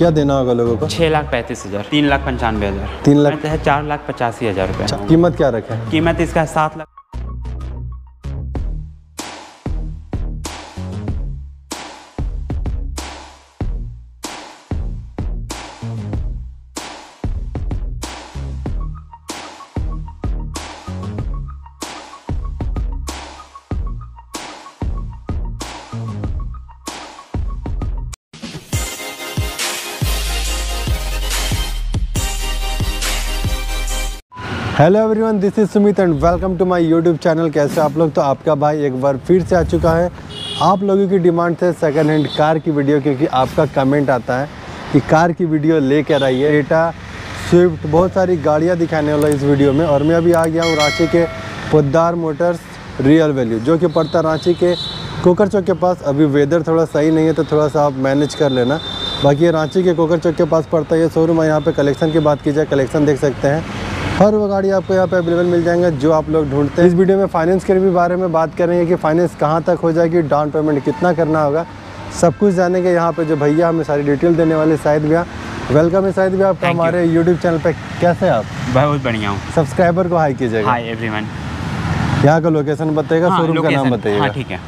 क्या देना होगा लोगों को? छह लाख पैंतीस हज़ार। तीन लाख पंचानवे हज़ार। तीन लाख है चार लाख पचासी हज़ार रुपये अच्छा, कीमत क्या रखे कीमत इसका सात lakh hello everyone this is Sumit and welcome to my YouTube channel कैसे आप लोग? तो आपका भाई एक बार फिर से आ चुका है। आप लोगों की डिमांड थे सेकंड हैंड कार की वीडियो क्योंकि आपका कमेंट आता है कि कार की वीडियो लेकर आइए। एटा स्विफ्ट बहुत सारी गाड़ियाँ दिखाने वाला इस वीडियो में। और मैं अभी आ गया हूँ रांची के पोद्दार मोटर्स रियल वैल्यू, जो कि पड़ता रांची के कोकर चौक के पास। अभी वेदर थोड़ा सही नहीं है तो थोड़ा सा आप मैनेज कर लेना। बाकी रांची के कोकर चौक के पास पड़ता है ये शोरूम है यहाँ पे कलेक्शन की बात की जाए कलेक्शन देख सकते हैं। हर वो गाड़ी आपको यहाँ पे अवेलेबल मिल जाएँगे जो आप लोग ढूंढते हैं। इस वीडियो में फाइनेंस के भी बारे में बात करेंगे कि फाइनेंस कहाँ तक हो जाएगी डाउन पेमेंट कितना करना होगा। सब कुछ जानेंगे यहाँ पे जो भैया हमें सारी डिटेल देने वाले शायद भैया। वेलकम है शायद भी आपका हमारे यूट्यूब चैनल पे। कैसे आप? बहुत बढ़िया हूँ। सब्सक्राइबर को हाई कीजिएगा। हाय एवरीवन यहाँ का लोकेशन बताइएगा हाँ, शोरूम का नाम बताइएगा। हाँ ठीक है।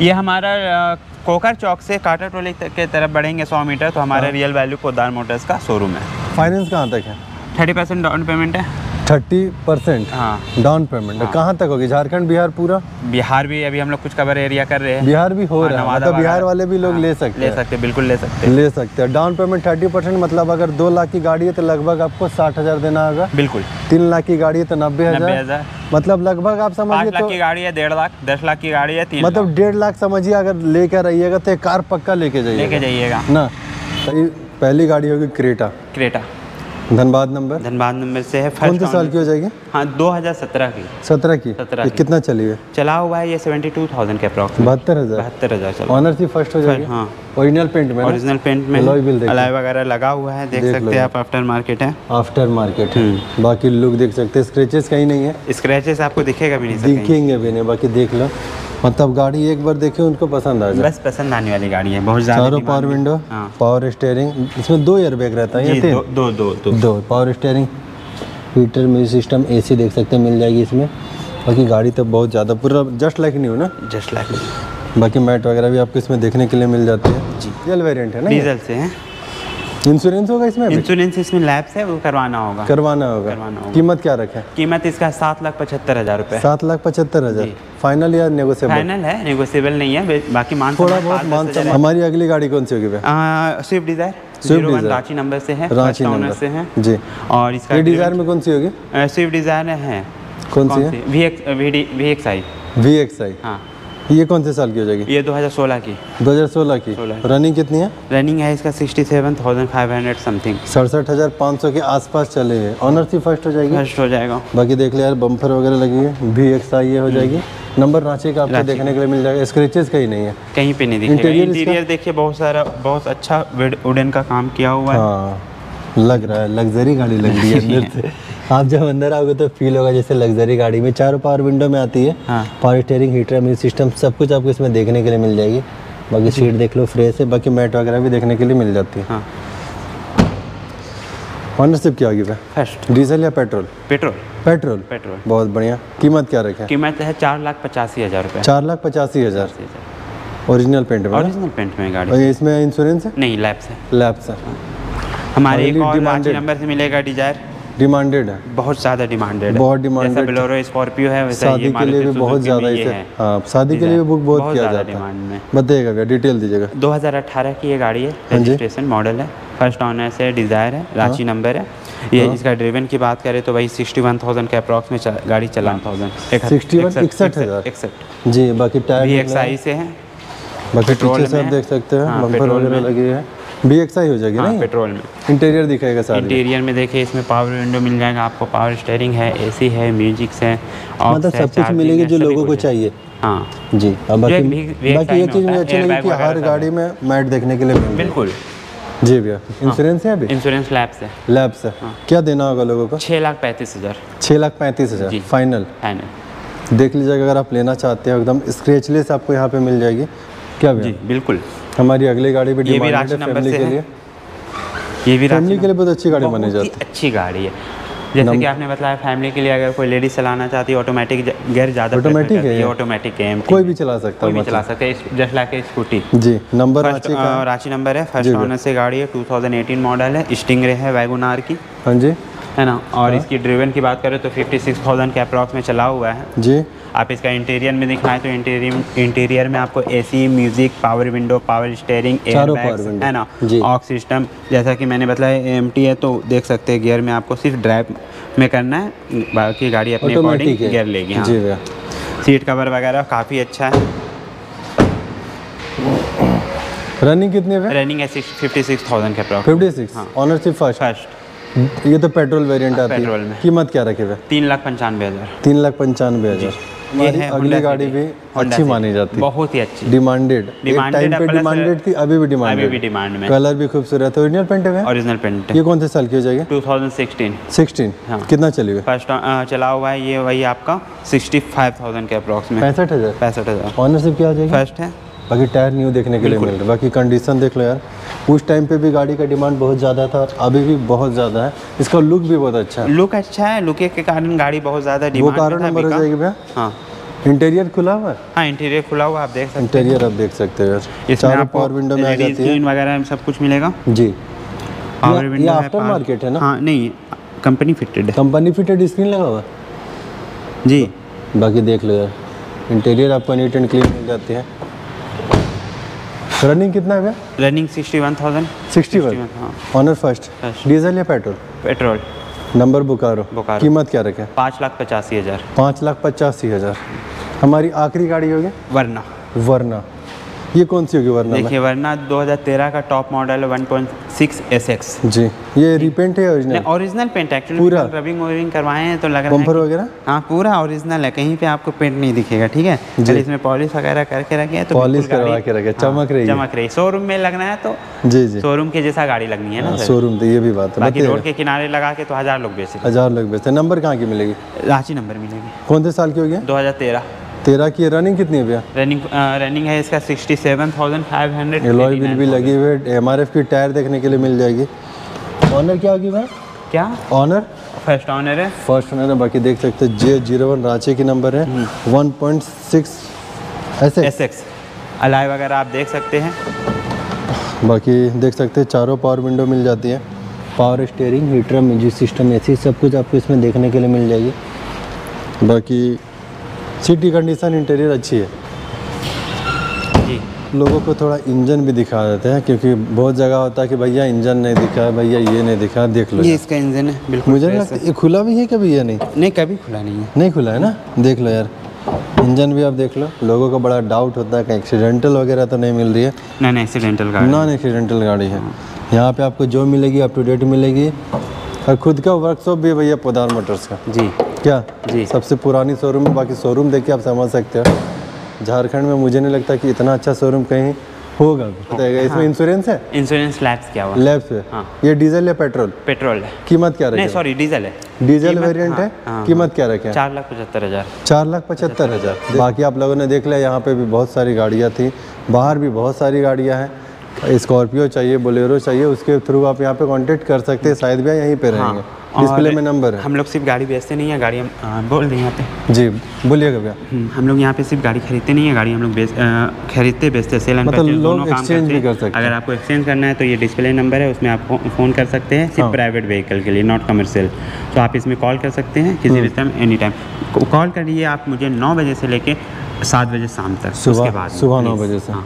ये हमारा कोकर चौक से काटा टोली के तरफ़ बढ़ेंगे सौ मीटर तो हमारा हाँ। रियल वैल्यू पोदार मोटर्स का शोरूम है। फाइनेंस कहाँ तक है? थर्टी परसेंट डाउन पेमेंट है। थर्टी परसेंट हाँ। Down payment. हाँ। कहाँ तक होगी? झारखंड बिहार पूरा? बिहार भी अभी हम लोग कुछ कवर एरिया कर रहे हैं। बिहार भी हो हाँ, रहा है। मतलब बिहार वाले भी लोग हाँ, ले सकते ले सकते बिल्कुल ले सकते ले सकते हैं। डाउन पेमेंट थर्टी परसेंट मतलब अगर दो लाख की गाड़ी है तो लगभग आपको साठ हज़ार देना होगा। बिल्कुल। तीन लाख की गाड़ी है तो नब्बे हज़ार। मतलब लगभग आप समझिए तो की गाड़ी है डेढ़ लाख दस लाख की गाड़ी है मतलब डेढ़ लाख समझिए अगर लेकर आइएगा तो कार पक्का लेके लाख। लेके जाइएगा। जाइएगा ना? तो पहली गाड़ी होगी Creta. Creta. Dhanbad number? Dhanbad number से है कौन से साल की हो जाएगी? हाँ 2017 की। सत्रह की? 17 ये की। कितना चली है? चला हुआ है ये 72,000 के अप्रॉक्स बहत्तर हज़ार? बहत्तर हज़ार चला। ऑनरशिप फ़र्स्ट हो जाएगी? हाँ। ओरिजिनल पेंट में ओरिजिनल पेंट में। देखिए। वगैरह लगा हुआ है देख देख सकते हैं आप आफ्टर मार्केट है। आफ्टर मार्केट है। हम्म। बाकी लुक देख सकते हैं स्क्रेचेस कहीं नहीं है। स्क्रैचेस आपको दिखेगा भी नहीं दिखेंगे भी नहीं बाकी देख लो। मतलब गाड़ी एक बार देखे उनको पसंद आ जाए। बस पसंद आने वाली गाड़ी है बहुत ज़्यादा चारों पावर विंडो हाँ। पावर स्टेयरिंग इसमें दो एयर बैग रहता है या दो दो दो दो। दो power steering heater music system AC देख सकते हैं मिल जाएगी इसमें। बाकी गाड़ी तो बहुत ज़्यादा पूरा जस्ट लाइक न्यू ना? जस्ट लाइक बाकी मैट वगैरह भी आपको इसमें देखने के लिए मिल जाती है। जी। डीजल वेरिएंट है ना डीजल से है। इंश्योरेंस होगा इसमें इंश्योरेंस इसमें लैब्स है वो करवाना होगा। करवाना होगा। करवाना होगा। कीमत क्या रखे कीमत इसका सात लाख पचहत्तर हज़ार रुपये सात लाख पचहत्तर हज़ार। फाइनल या नेगोशिएबल फाइनल है नेगोशिएबल नहीं है बाकी मान थोड़ा बहुत मान दस हमारी अगली गाड़ी कौन सी होगी स्विफ्ट डिज़ायर। रांची नंबर से है रांची नंबर से है। जी। और इसका डिज़ायर में कौन सी होगी? स्विफ्ट डिज़ायर है। कौन सी है? V X V X I V X I हाँ। ये कौन से साल की हो जाएगी? ये 2016 की। 2016 की। 16 रनिंग कितनी है? रनिंग है इसका 67,500 समथिंग। सड़सठ हज़ार पाँच सौ के आसपास चले हैं। ऑनरशिप फ़र्स्ट हो जाएगी? फ़र्स्ट हो जाएगा। बाकी देख ले यार बम्पर वगैरह लगी है वी एक्स आई ये हो जाएगी। नंबर रांची का आपको देखने के लिए मिल जाएगा। स्क्रेचेस कहीं नहीं है। कहीं पे नहीं दिखेगा। इंटीरियर देखिए बहुत सारा बहुत अच्छा वुडन का काम किया हुआ है। हाँ। लग रहा है लग्जरी गाड़ी लग रही है अंदर से। आप जब अंदर आओगे तो फील होगा जैसे लग्जरी गाड़ी में चारों पावर विंडो में आती है। हाँ। Power steering heater music system सब कुछ आपको इसमें देखने के लिए मिल जाएगी। बाकी सीट देख लो फ्रेश है बाकी मैट वगैरह भी देखने के लिए मिल जाती है। हाँ। ऑनरशिप क्या होगी फ़र्स्ट डीजल या पेट्रोल? पेट्रोल। पेट्रोल। पेट्रोल। बहुत बढ़िया। कीमत क्या रखे कीमत है चार लाख पचासी हज़ार रुपये। चार लाख पचासी हज़ार। ओरिजिनल पेंट में ओरिजिनल पेंट में गाड़ी। इसमें इंश्योरेंस है? नहीं लैब्स है। लैब्स है। हमारे एक और रांची नंबर से मिलेगा डिज़ायर डिमांडेड है। बहुत ज़्यादा डिमांडेड है। बहुत जैसा demanded। बोलेरो स्कॉर्पियो है वैसा शादी के लिए भी बहुत ज़्यादा इसे है। हाँ शादी के लिए भी बुक बहुत किया जाता है। डिमांड में। बताइएगा भैया डिटेल दीजिएगा। 2018 की ये गाड़ी है हाँ रजिस्ट्रेशन मॉडल है। फ़र्स्ट ऑनर से डिज़ायर है रांची नंबर है। ये इसका ड्रिवन की बात करें तो वही सिक्सटी वन थाउज़ेंड के अप्रॉक्स में गाड़ी चलान थाउज़ेंड 61 इकसठ हज़ार। इकसठ। जी बाकी टायर वी मिल एक्स रहा है। आई से है। बाकी पीछे से आप देख सकते हैं हाँ, बम्पर वगैरह। लगी है। बी एक्स आई हो जाएगी हाँ पेट्रोल में। इंटीरियर दिखाएगा सारी। इंटीरियर में देखिए इसमें पावर विंडो मिल जाएगा आपको पावर स्टेयरिंग है एसी है म्यूजिक्स है aux मतलब सब कुछ मिलेगी जो लोगों को चाहिए। हाँ। जी और बाकी ये चीज़ मुझे अच्छी लगी कि हर गाड़ी में मैट देखने के लिए बिल्कुल। जी भैया इंश्योरेंस है अभी? इंश्योरेंस लैब से लैब से क्या देना होगा लोगों को? छः लाख पैंतीस हज़ार। छः लाख पैंतीस हज़ार। फाइनल फाइनल देख लीजिएगा अगर आप लेना चाहते हो एकदम स्क्रेचलेस आपको यहाँ पे मिल जाएगी। क्या जी भैया बिल्कुल। हमारी अगली गाड़ी भी ये भी डिमांडेड है नंबर फैमिली से के लिए। ये भी फैमिली के लिए बहुत अच्छी गाड़ी मानी जाती है। अच्छी गाड़ी है। जैसे कि आपने बताया फैमिली के लिए अगर कोई लेडीज़ चलाना चाहती है ऑटोमेटिक गियर ज़्यादा Automatic है ऑटोमेटिक है कोई भी चला सकता कोई है भी चला सकते हैं जस्ट लाइक स्कूटी जी नंबर रांची रांची नंबर है। फ़र्स्ट जी, ओनर से गाड़ी है 2018 मॉडल है स्टिंगरे है वैगुनार की हाँ जी। है ना? और इसकी ड्रिवन की बात करें तो 56,000 के अप्रॉक्स में चला हुआ है। जी। आप इसका इंटीरियर में दिखाएँ तो इंटीरियर इंटीरियर में आपको AC music power window power steering window। है ना। ऑक्स सिस्टम जैसा कि मैंने बताया एमटी है तो देख सकते हैं गियर में आपको सिर्फ़ ड्राइव में करना है बाकी गाड़ी अपने अकॉर्डिंग गियर लेगी हाँ। सीट कवर वगैरह काफ़ी अच्छा है। रनिंग कितनी है रनिंग है फिफ्टी सिक्स थाउज़ेंड के approx fifty six ownership first first ये तो पेट्रोल वेरिएंट आती पेट्रोल है में। कीमत क्या रखी हुए तीन लाख पंचानवे हज़ार। तीन लाख पंचानवे हज़ार। ये है अगली गाड़ी भी अच्छी मानी जाती। है बहुत ही अच्छी। डिमांडेड टाइम पे डिमांडेड थी अभी भी अभी भी डिमांड में। कलर भी खूबसूरत है। ओरिजिनल पेंट है? ओरिजिनल पेंट ये कौन से साल की हो जाएगी? 2016 सिक्सटीन हाँ। कितना चली हुई? फ़र्स्ट चला हुआ है ये वही आपका सिक्सटी फाइव थाउज़ेंड के अप्रॉक्स में। पैंसठ हज़ार। पैंसठ हज़ार। ऑनरशिप क्या हो जाएगी? फ़र्स्ट है। बाकी टायर न्यू देखने के लिए मिल रहा है। बाकी कंडीशन देख लो यार। उस टाइम पे भी गाड़ी का डिमांड बहुत ज़्यादा था अभी भी बहुत ज़्यादा है। इसका लुक भी बहुत अच्छा है। लुक अच्छा है लुक के कारण गाड़ी बहुत ज़्यादा वो डिमांड कारो नंबर हो जाएगी भैया। हाँ। इंटीरियर खुला हुआ है? हाँ इंटीरियर खुला हुआ आप देख सकते इंटीरियर आप देख सकते हो हैं इसमें आपको पावर विंडो में आ जाती है। वगैरह सब कुछ मिलेगा। जी। पावर विंडो है आफ्टर मार्केट है ना? हाँ नहीं कंपनी फिटेड है। कंपनी फिटेड स्क्रीन लगा हुआ जी। बाकी देख लो यार। इंटीरियर आपको नीट एंड क्लीन मिल जाती है। रनिंग कितना है भैया? Running sixty one thousand sixty one owner first diesel या petrol petrol number Bokaro Bokaro कीमत क्या रखे पाँच लाख पचासी हज़ार। पाँच लाख पचासी हज़ार। हमारी आखिरी गाड़ी होगी? वरना वरना ये कौन सी होगी वरना देखिए वरना 2013 का टॉप मॉडल है 1.6 SX जी ये रिपेंट है ओरिजिनल ओरिजिनल पेंट एक्चुअली पूरा? रबिंग वबिंग करवाए हैं तो लग रहा है बम्पर वगैरह? हाँ पूरा ओरिजिनल है कहीं पे आपको पेंट नहीं दिखेगा ठीक है? चलिए इसमें पॉलिश वगैरह करके रखे हैं तो पॉलिश करवा के रखे हाँ, चमक रही चमक रही शोरूम में लगना है तो जी जी। शोरूम के जैसा गाड़ी लगनी है ना शोरूम तो ये भी बात है बाकी रोड के किनारे लगा के तो हज़ार लोग बेचते हज़ार लोग बेचते नंबर कहाँ की मिलेगी? रांची नंबर मिलेगी। कौन से साल की होगी? 2013 तेरह। की रनिंग कितनी है भैया? रनिंग रनिंग है इसका sixty seven thousand five hundred alloy wheel भी लगी हुई है एम की टायर देखने के लिए मिल जाएगी। ऑनर क्या होगी भैया? क्या? ऑनर फ़र्स्ट ऑनर है। फ़र्स्ट ओनर है बाकी देख सकते हैं जे ज़ीरो वन रांची की नंबर है। वन पॉइंट सिक्स ऐसे एस एक्स अलाई वगैरह आप देख सकते हैं। बाकी देख सकते हैं चारों पावर विंडो मिल जाती है। Power steering heater music system AC सब कुछ आपको इसमें देखने के लिए मिल जाएगी। बाकी सीट कंडीशन इंटीरियर अच्छी है। जी। लोगों को थोड़ा इंजन भी दिखा देते हैं क्योंकि बहुत जगह होता है कि भैया इंजन नहीं दिखा है भैया ये नहीं दिखा देख लो। ये इसका इंजन है बिल्कुल मुझे लगता ये खुला भी है कभी ये नहीं? नहीं कभी खुला नहीं है। नहीं खुला है ना? देख लो यार इंजन भी आप देख लो। लोगों को बड़ा डाउट होता है कि एक्सीडेंटल वगैरह तो नहीं मिल रही है। नॉन एक्सीडेंटल गाड़ी। नॉन एक्सीडेंटल गाड़ी है। यहाँ पे आपको जो मिलेगी अप टू डेट मिलेगी। और खुद का वर्कशॉप भी है भैया पोदार मोटर्स का। जी। क्या? जी। सबसे पुरानी शोरूम है बाकी शोरूम देख के आप समझ सकते हो। झारखंड में मुझे नहीं लगता कि इतना अच्छा शोरूम कहीं होगा। भी बताइएगा इसमें इंश्योरेंस है? इंश्योरेंस लैब्स क्या हुआ? लैब से हाँ। ये डीजल या पेट्रोल पेट्रोल है। कीमत क्या रखेगा सॉरी डीजल है। डीजल वेरिएंट है हाँ, हाँ, कीमत क्या रखे चार लाख पचहत्तर हज़ार। चार लाख पचहत्तर हज़ार। बाकी आप लोगों ने देख लिया यहाँ पे भी बहुत सारी गाड़ियाँ थी। बाहर भी बहुत सारी गाड़ियाँ हैं। स्कॉर्पियो चाहिए बोलेरो चाहिए उसके थ्रू आप यहाँ पे कांटेक्ट कर सकते हैं शायद भी यहीं पे रहेंगे। डिस्प्ले में नंबर है हम लोग सिर्फ़ गाड़ी बेचते नहीं है गाड़ी हम हाँ, बोल हैं यहाँ पे जी बोलिएगा भैया हम्म, हम लोग यहाँ पे सिर्फ़ गाड़ी खरीदते नहीं है गाड़ी हम लोग बेच खरीदते बेचते सेल एंड मतलब लोग दोनों काम करते भी कर सकते हैं। अगर आपको एक्सचेंज करना है तो ये डिस्प्ले नंबर है उसमें आप फ़ोन कर सकते हैं सिर्फ़ हाँ। प्राइवेट व्हीकल के लिए नॉट कमर्शियल तो आप इसमें कॉल कर सकते हैं किसी। भी टाइम एनी टाइम कॉल करिए आप मुझे नौ बजे से लेके सात बजे शाम तक सुबह- सुबह नौ बजे से। हाँ।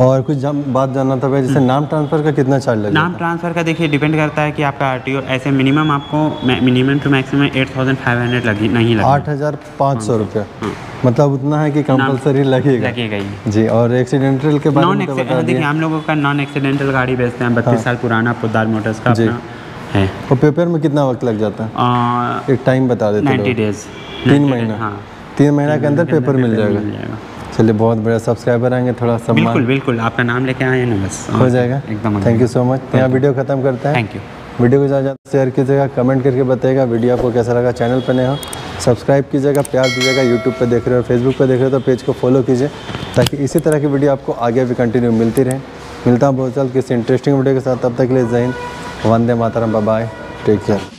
और कुछ जम, बात जानना था भैया जैसे नाम ट्रांसफ़र का कितना चार्ज लगेगा? नाम ट्रांसफ़र का देखिए डिपेंड करता है कि आपका आरटीओ ऐसे मिनिमम आपको minimum two maximum eight thousand five hundred लगी नहीं आठ हज़ार पाँच सौ रुपये। हाँ। मतलब उतना है कि कंपलसरी लगेगा। लगेगा ही। जी और एक्सीडेंटल के बारे में तो देखिए हम लोगों का नॉन एक्सीडेंटल गाड़ी बेचते हैं बत्तीस साल पुराना पोदार मोटर्स का हाँ। जी। है। और पेपर में कितना वक्त लग जाता है? एक टाइम बता देते नाइन्टी डेज़ तीन महीना। हाँ। तीन महीना के अंदर पेपर मिल जाएगा। चलिए बहुत बड़ा सब्सक्राइबर आएँगे थोड़ा बिल्कुल सम्मान। बिल्कुल आपका नाम लेके आए हैं ना बस। हो जाएगा। एकदम थैंक यू सो मच यहाँ वीडियो खत्म करते हैं। थैंक यू वीडियो को ज़्यादा ज़्यादा शेयर कीजिएगा कमेंट करके बताइएगा वीडियो आपको कैसा लगा चैनल पर नए हो। सब्सक्राइब कीजिएगा प्यार दीजिएगा यूट्यूब पर देख रहे हो फेसबुक पर देख रहे हो तो पेज को फॉलो कीजिए ताकि इसी तरह की वीडियो आपको आगे भी कंटिन्यू मिलती रहे। मिलता हूँ बहुत जल्द किसी इंटरेस्टिंग वीडियो के साथ। तब तक के लिए हिंद। वंदे मातरम। Bye take care